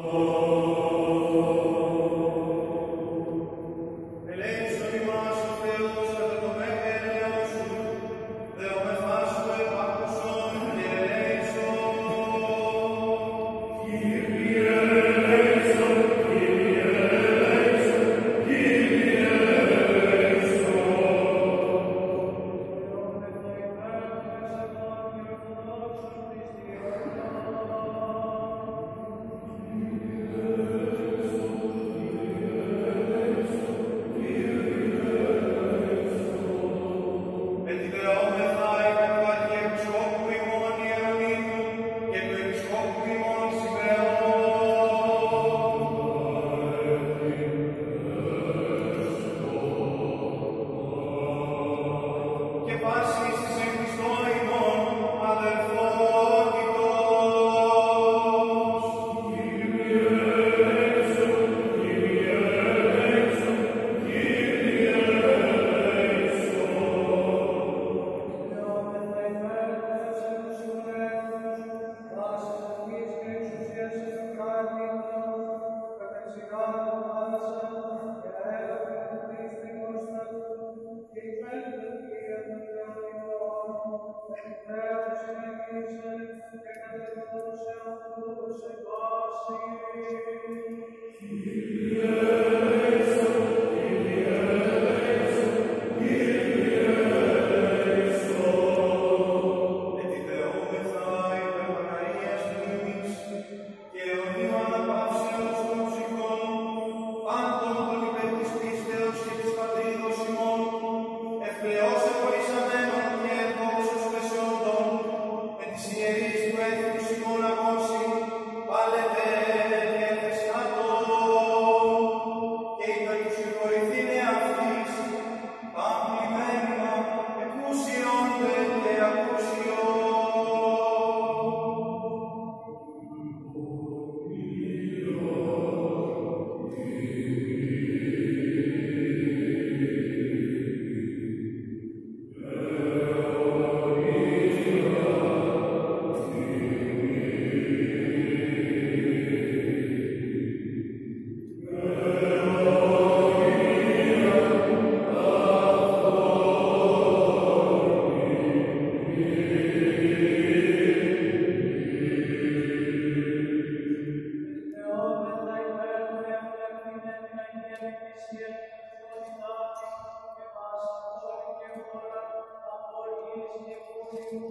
Oh. sing.